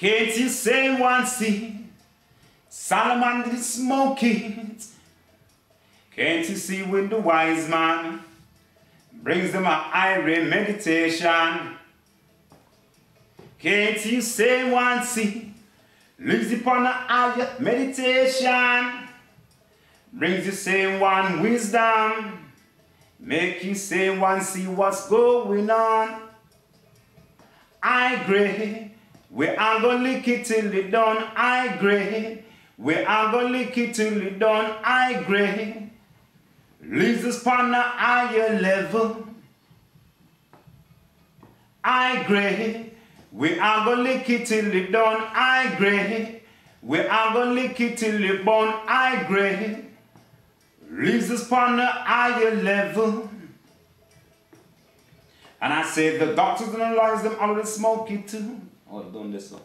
Can't you say one thing? Solomon did smoke it. Can't you see when the wise man brings them a high meditation? Can't you say one thing? Lives upon a higher meditation. Brings you same one wisdom. Make you say one see what's going on. I agree. We are gonna lick it till it done. I agree. We are gonna lick it till it done. I agree. Leaves us upon a higher level. I agree. We are gonna lick it till it done. I agree. We are gonna lick it till it born. I agree. Leaves us upon a higher level. And I said the doctors and the lawyers them already smoke it too. Oh, done this one.